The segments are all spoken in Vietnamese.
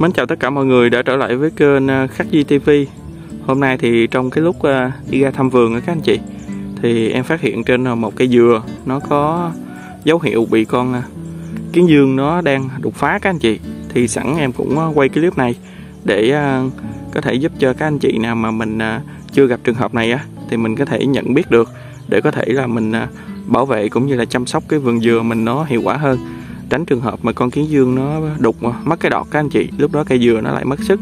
Mến chào tất cả mọi người đã trở lại với kênh à, Khắc Di TV Hôm nay thì trong cái lúc à, đi ra thăm vườn các anh chị, Thì em phát hiện trên à, một cây dừa, Nó có dấu hiệu bị con kiến dương nó đang đục phá các anh chị. Thì sẵn em cũng quay cái clip này Để có thể giúp cho các anh chị nào mà mình chưa gặp trường hợp này á, Thì mình có thể nhận biết được Để có thể là mình bảo vệ cũng như là chăm sóc cái vườn dừa mình nó hiệu quả hơn tránh trường hợp mà con kiến dương nó đục mất cái đọt các anh chị, lúc đó cây dừa nó lại mất sức.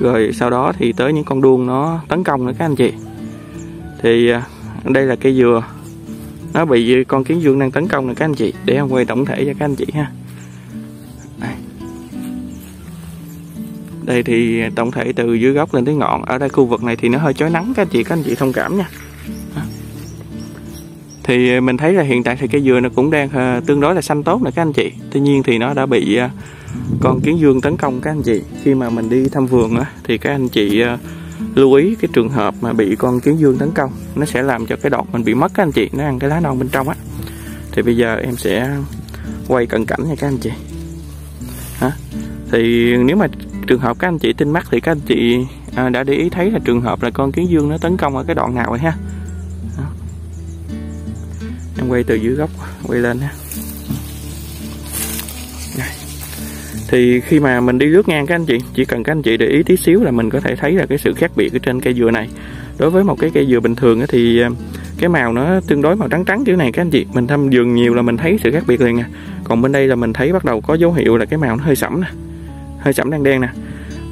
Rồi sau đó thì tới những con đuông nó tấn công nữa các anh chị. Thì à, đây là cây dừa. Nó bị con kiến dương đang tấn công này các anh chị, để em quay tổng thể cho các anh chị ha. Đây. đây thì tổng thể từ dưới gốc lên tới ngọn. Ở đây khu vực này thì nó hơi chói nắng các anh chị các anh chị thông cảm nha thì ờ, mình thấy là hiện tại thì cây dừa nó cũng đang uh, tương đối là xanh tốt nè các anh chị. Tuy nhiên thì nó đã bị uh, con kiến dương tấn công các anh chị. Khi mà mình đi thăm vườn á thì các anh chị uh, lưu ý cái trường hợp mà bị con kiến dương tấn công. Nó sẽ làm cho cái đọt mình bị mất các anh chị. Nó ăn cái lá non bên trong á. Thì bây giờ em sẽ quay cận cảnh nha các anh chị. Hả? Thì nếu mà trường hợp các anh chị tin mắt thì các anh chị à, đã để ý thấy là trường hợp là con kiến dương nó tấn công ở cái đoạn nào rồi ha? Em quay từ dưới gốc quay lên ha thì khi mà mình đi lướt ngang các anh chị chỉ cần các anh chị để ý tí xíu là mình có thể thấy là cái sự khác biệt ở trên cây dừa này. Đối với một cái cây dừa bình thường thì à, cái màu nó tương đối màu trắng trắng kiểu này các anh chị. Mình thăm vườn nhiều là mình thấy sự khác biệt liền nè. Còn bên đây là mình thấy bắt đầu có dấu hiệu là cái màu nó hơi sẫm nè hơi sẫm đen đen nè.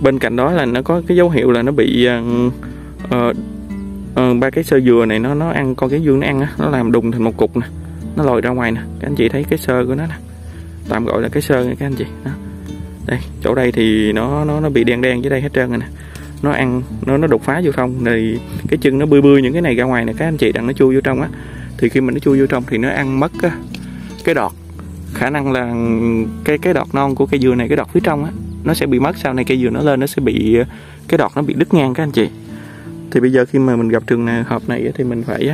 Bên cạnh đó là nó có cái dấu hiệu là nó bị uh, Ờ, ba cái sơ dừa này nó nó ăn con cái dương nó ăn á nó làm đùng thành một cục nè nó lòi ra ngoài nè. Các anh chị thấy cái sơ của nó nè tạm gọi là cái sơ nha các anh chị. Đó. đây chỗ đây thì nó nó nó bị đen đen dưới đây hết trơn rồi nè. Nó ăn nó nó đột phá vô trong. Thì cái chân nó bươi bươi những cái này ra ngoài nè các anh chị đang nó chui vô trong á. Thì khi mình nó chui vô trong thì nó ăn mất á, cái đọt. Khả năng là cái cái đọt non của cây dừa này cái đọt phía trong á nó sẽ bị mất. Sau này cây dừa nó lên nó sẽ bị cái đọt nó bị đứt ngang các anh chị thì bây giờ khi mà mình gặp trường hợp này thì mình phải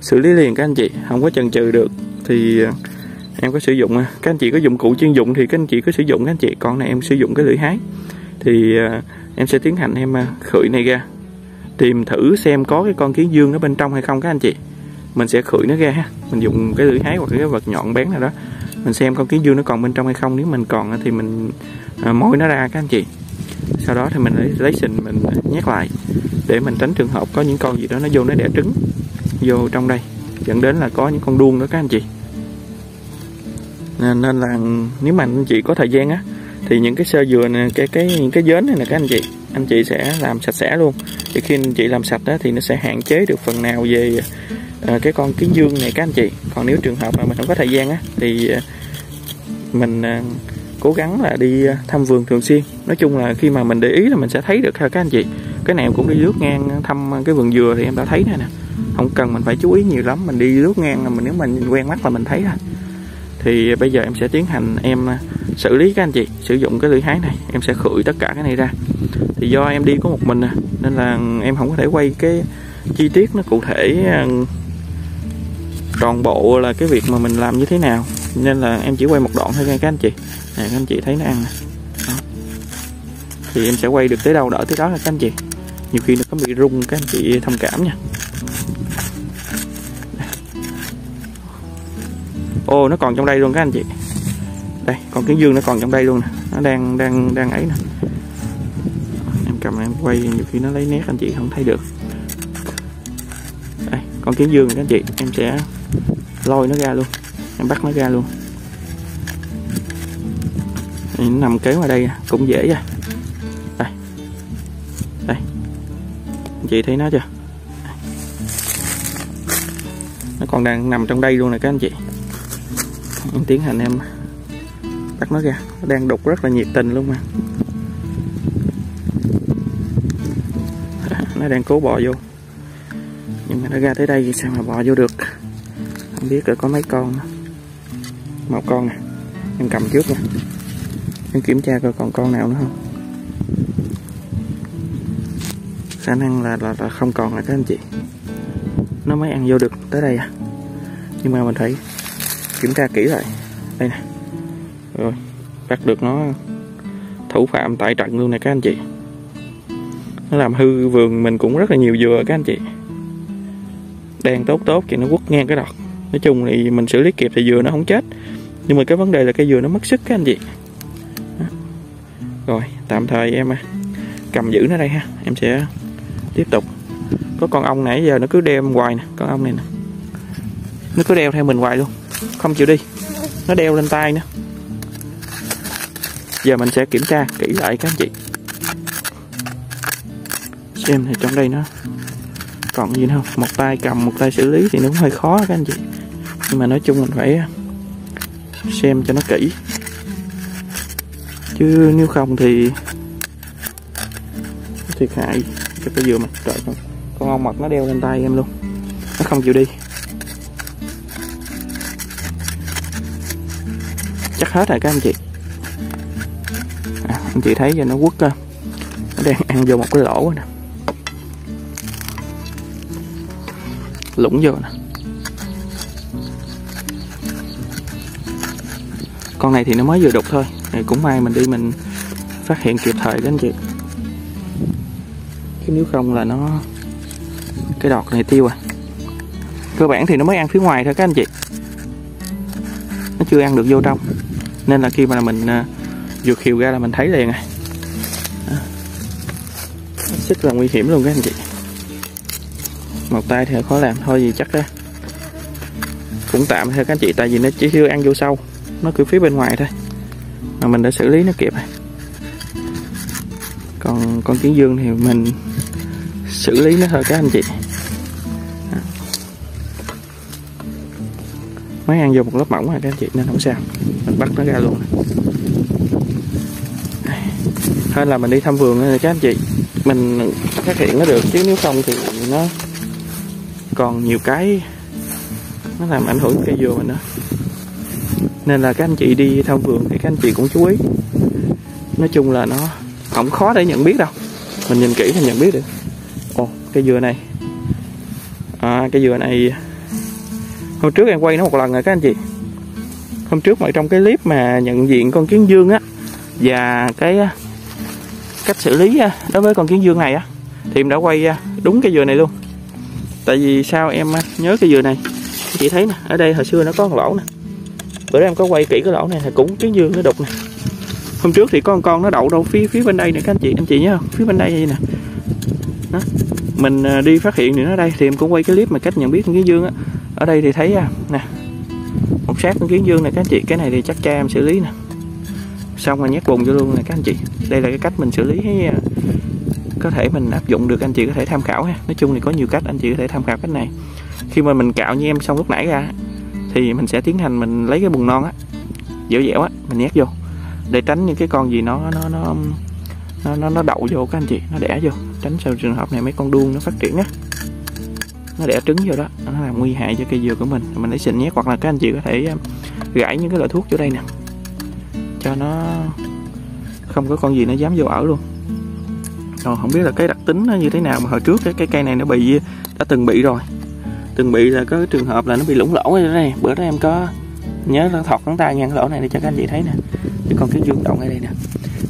xử lý liền các anh chị, không có chần chừ được. Thì à, em có sử dụng à, các anh chị có dụng cụ chuyên dụng thì các anh chị có sử dụng các anh chị. Còn này em sử dụng cái lưỡi hái. Thì à, em sẽ tiến hành em khử này ra. Tìm thử xem có cái con kiến dương ở bên trong hay không các anh chị. Mình sẽ khử nó ra ha. Mình dùng cái lưỡi hái hoặc cái vật nhọn bén nào đó. Mình xem con kiến dương nó còn bên trong hay không. Nếu mình còn thì mình môi nó ra các anh chị sau đó thì mình lấy, lấy sình mình nhét lại để mình tránh trường hợp có những con gì đó nó vô nó đẻ trứng vô trong đây. Dẫn đến là có những con đuông đó các anh chị. Nên, nên là nếu mà anh chị có thời gian á thì những cái sơ dừa này cái cái những cái dến này nè các anh chị anh chị sẽ làm sạch sẽ luôn. Thì khi anh chị làm sạch đó thì nó sẽ hạn chế được phần nào về ờ, cái con kiến dương này các anh chị. Còn nếu trường hợp mà mình không có thời gian á thì ờ, mình ờ, cố gắng là đi ờ, thăm vườn thường xuyên. Nói chung là khi mà mình để ý là mình sẽ thấy được ha các anh chị. Cái này em cũng đi lướt ngang ờ, thăm ờ, cái vườn dừa thì em đã thấy này nè. Không cần mình phải chú ý nhiều lắm mình đi lướt ngang là mình nếu mình quen mắt là mình thấy thôi thì bây giờ em sẽ tiến hành em xử lý các anh chị sử dụng cái lưỡi hái này. Em sẽ khử tất cả cái này ra. Thì do em đi có một mình à, nên là em không có thể quay cái chi tiết nó cụ thể toàn bộ là cái việc mà mình làm như thế nào. Nên là em chỉ quay một đoạn thôi nha các anh chị nè các anh chị thấy nó ăn nè. Thì em sẽ quay được tới đâu đỡ tới đó là các anh chị. Nhiều khi nó có bị rung, các anh chị thông cảm nha. Ô, nó còn trong đây luôn các anh chị. Đây, còn kiến dương nó còn trong đây luôn nè. Nó đang đang đang ấy nè. Em cầm em quay, nhiều khi nó lấy nét anh chị không thấy được. Đây con kiến dương các anh chị, em sẽ lôi nó ra luôn. Em bắt nó ra luôn nó nằm kế ngoài đây à, cũng dễ ra chị thấy nó chưa? Nó còn đang nằm trong đây luôn nè các anh chị. Em tiến hành em bắt nó ra. Nó đang đục rất là nhiệt tình luôn mà. Nó đang cố bò vô. Nhưng mà nó ra tới đây thì sao mà bò vô được? Không biết là có mấy con nữa. một con nè em cầm trước nha em kiểm tra coi còn con nào nữa không? Khả năng là, là, là không còn là các anh chị. Nó mới ăn vô được tới đây à? Nhưng mà mình phải kiểm tra kỹ lại. Đây nè. Rồi bắt được nó thủ phạm tại trận luôn nè các anh chị. Nó làm hư vườn mình cũng rất là nhiều dừa các anh chị. Đang tốt tốt thì nó quất ngang cái đọt. Nói chung thì mình xử lý kịp thì dừa nó không chết. Nhưng mà cái vấn đề là cây dừa nó mất sức các anh chị rồi, tạm thời em à, cầm giữ nó đây ha. Em sẽ tiếp tục. Có con ong nãy giờ nó cứ đeo em hoài nè, con ong này nè. Nó cứ đeo theo mình hoài luôn, không chịu đi. Nó đeo lên tay nữa. Giờ mình sẽ kiểm tra kỹ lại các anh chị. Xem thì trong đây nó còn gì nữa không? Một tay cầm, một tay xử lý thì nó cũng hơi khó các anh chị. Nhưng mà nói chung mình phải à, xem cho nó kỹ chứ nếu không thì thiệt hại. Cho cái dừa mặt trời con con ong mật nó đeo lên tay em luôn. Nó không chịu đi. Chắc hết rồi các anh chị. À, anh chị thấy giờ nó quất nó đang ăn vô một cái lỗ nè. Lũng vô nè. Con này thì nó mới vừa đục thôi. Thì cũng may mình đi mình phát hiện kịp thời các anh chị. Chứ nếu không là nó cái đọt này tiêu à. Cơ bản thì nó mới ăn phía ngoài thôi các anh chị. Nó chưa ăn được vô trong. Nên là khi mà mình uh, vượt khiều ra là mình thấy liền à. Rất là nguy hiểm luôn các anh chị. Một tay thì khó làm thôi gì chắc đó cũng tạm theo các anh chị. Tại vì nó chỉ chưa ăn vô sâu nó cứ phía bên ngoài thôi. Mà mình đã xử lý nó kịp rồi. Còn con kiến dương thì mình xử lý nó thôi, các anh chị. Mới ăn vô một lớp mỏng rồi, các anh chị, nên không sao. Mình bắt nó ra luôn. Hay là mình đi thăm vườn rồi, các anh chị. Mình phát hiện nó được, chứ nếu không thì nó còn nhiều cái. Nó làm ảnh hưởng cây dừa mình nữa nên là các anh chị đi thăm vườn thì các anh chị cũng chú ý. Nói chung là nó không khó để nhận biết đâu. Mình nhìn kỹ thì nhận biết được. Ồ cây dừa này. À cây dừa này, hôm trước em quay nó một lần rồi các anh chị. Hôm trước mà trong cái clip mà nhận diện con kiến dương á, và cái cách xử lý đối với con kiến dương này á, thì em đã quay đúng cái dừa này luôn. Tại vì sao em nhớ cái dừa này? Chị thấy nè, ở đây hồi xưa nó có một lỗ nè bữa đó em có quay kỹ cái lỗ này thì cũng cái dương nó đục nè. Hôm trước thì có con con nó đậu đâu phía phía bên đây nè các anh chị anh chị nhớ không? Phía bên đây vậy nè. Đó. mình à, đi phát hiện thì nó đây thì em cũng quay cái clip mà cách nhận biết con kiến dương á. Ở đây thì thấy à, nè một sát con kiến dương này các anh chị. Cái này thì chắc cha em xử lý nè. Xong rồi nhét bùn vô luôn nè các anh chị. Đây là cái cách mình xử lý ấy, có thể mình áp dụng được anh chị có thể tham khảo ha. Nói chung thì có nhiều cách anh chị có thể tham khảo cách này. Khi mà mình cạo như em xong lúc nãy ra thì mình sẽ tiến hành mình lấy cái bùn non á dẻo dẻo á mình nhét vô để tránh những cái con gì nó nó nó nó nó, nó đậu vô các anh chị nó đẻ vô. Tránh sau trường hợp này mấy con đuông nó phát triển á nó đẻ trứng vô đó nó làm nguy hại cho cây dừa của mình. Mình lấy xịn nhét hoặc là các anh chị có thể à, gãi những cái loại thuốc vô đây nè cho nó không có con gì nó dám vô ở luôn. Rồi không biết là cái đặc tính nó như thế nào mà hồi trước cái cái cây này nó bị à, đã từng bị rồi từng bị là có trường hợp là nó bị lủng lỗ ở đây bữa đó em có nhớ nó thọt ngón tay ngang cái lỗ này để cho các anh chị thấy nè. Chứ còn cái dương động ở đây nè.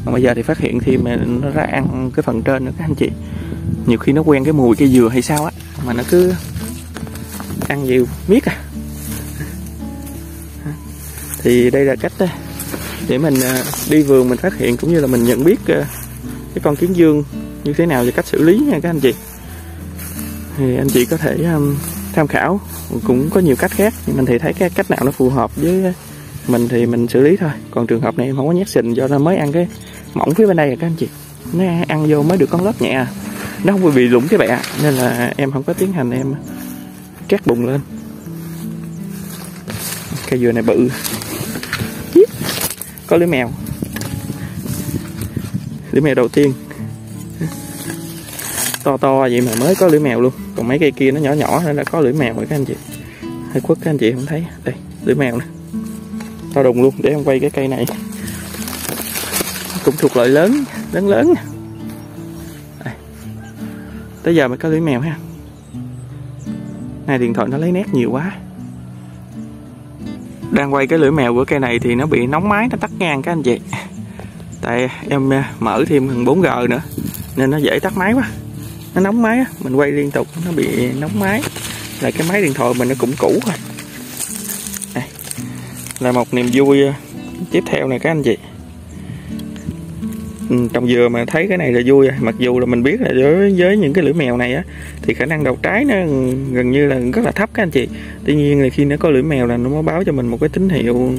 Còn bây giờ thì phát hiện thì mà nó ra ăn cái phần trên nữa các anh chị. Nhiều khi nó quen cái mùi cây dừa hay sao á mà nó cứ ăn nhiều miết à. Thì đây là cách ờ, để mình ờ, đi vườn mình phát hiện cũng như là mình nhận biết ờ, cái con kiến dương như thế nào và cách xử lý nha các anh chị. Thì anh chị có thể um, tham khảo. Cũng có nhiều cách khác, nhưng mình thì thấy cái cách nào nó phù hợp với mình thì mình xử lý thôi. Còn trường hợp này em không có nhét sình do nó mới ăn cái mỏng phía bên đây à các anh chị. Nó ăn vô mới được con lớp nhẹ à. nó không bị lủng cái bẹ nên là em không có tiến hành em cắt bụng lên. Cây dừa này bự. Có lưỡi mèo. Lưỡi mèo đầu tiên. To to vậy mà mới có lưỡi mèo luôn còn mấy cây kia nó nhỏ nhỏ nên là có lưỡi mèo rồi các anh chị. Hơi quất các anh chị không thấy. Đây, lưỡi mèo nè. To đùng luôn, để em quay cái cây này. Cũng thuộc loại lớn lớn lớn. Đây. tới giờ mới có lưỡi mèo ha. Này, điện thoại nó lấy nét nhiều quá. Đang quay cái lưỡi mèo của cây này thì nó bị nóng máy, nó tắt ngang các anh chị. Tại em ờ, mở thêm thằng 4G nữa, nên nó dễ tắt máy quá nó nóng máy á mình quay liên tục nó bị nóng máy. Là cái máy điện thoại mình nó cũng cũ rồi. Đây là một niềm vui ờ, tiếp theo này các anh chị. Ừ, trồng dừa mà thấy cái này là vui rồi mặc dù là mình biết là với, với những cái lưỡi mèo này á thì khả năng đầu trái nó gần như là rất là thấp các anh chị. Tuy nhiên là khi nó có lưỡi mèo là nó mới báo cho mình một cái tín hiệu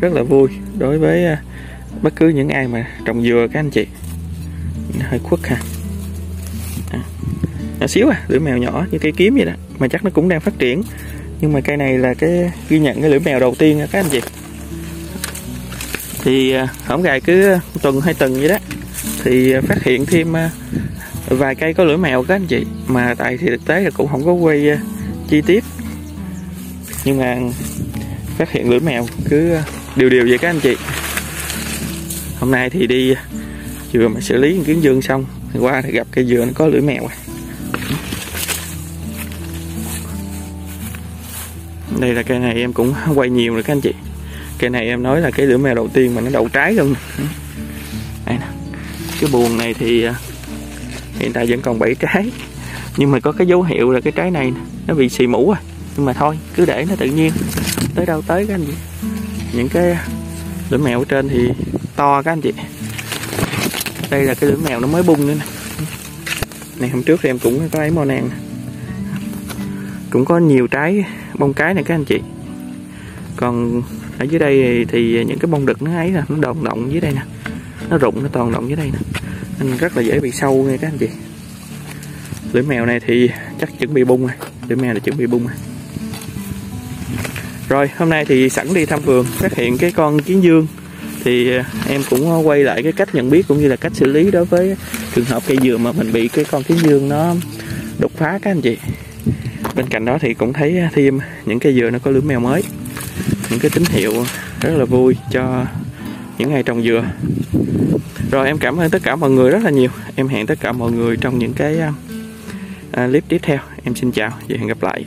rất là vui đối với ờ, bất cứ những ai mà trồng dừa các anh chị. Hơi khuất ha à, nhỏ xíu à lưỡi mèo nhỏ như cây kiếm vậy đó. Mà chắc nó cũng đang phát triển. Nhưng mà cây này là cái ghi nhận cái lưỡi mèo đầu tiên các anh chị. Thì à, hổng gài cứ tuần hai tuần vậy đó. Thì à, phát hiện thêm à, vài cây có lưỡi mèo các anh chị. Mà tại thì thực tế là cũng không có quay à, chi tiết. Nhưng mà phát hiện lưỡi mèo cứ điều điều vậy các anh chị. Hôm nay thì đi vừa mà xử lý kiến dương xong qua thì gặp cây dừa nó có lưỡi mèo à. đây là cây này em cũng quay nhiều rồi các anh chị. Cây này em nói là cái lưỡi mèo đầu tiên mà nó đậu trái luôn. Đây nè. Cái buồn này thì à, hiện tại vẫn còn 7 trái. Nhưng mà có cái dấu hiệu là cái trái này nó bị xì mũ rồi nhưng mà thôi, cứ để nó tự nhiên. Tới đâu tới các anh chị. Những cái lưỡi mèo ở trên thì to các anh chị đây là cái lưỡi mèo nó mới bung nữa nè. Này, hôm trước thì em cũng có ấy mò nàng cũng có nhiều trái bông cái này các anh chị. Còn ở dưới đây thì những cái bông đực nó ấy nè, nó động động dưới đây nè. Nó rụng, nó toàn động dưới đây nè. Nên rất là dễ bị sâu nha các anh chị. Lưỡi mèo này thì chắc chuẩn bị bung rồi. Lưỡi mèo là chuẩn bị bung rồi. Rồi, hôm nay thì sẵn đi thăm vườn, phát hiện cái con kiến dương thì ờ, em cũng ờ, quay lại cái cách nhận biết cũng như là cách xử lý đối với trường hợp cây dừa mà mình bị cái con kiến dương nó đột phá các anh chị. Bên cạnh đó thì cũng thấy ờ, thêm những cây dừa nó có lưỡi mèo mới những cái tín hiệu rất là vui cho những ngày trồng dừa. Rồi em cảm ơn tất cả mọi người rất là nhiều. Em hẹn tất cả mọi người trong những cái uh, clip tiếp theo. Em xin chào và hẹn gặp lại.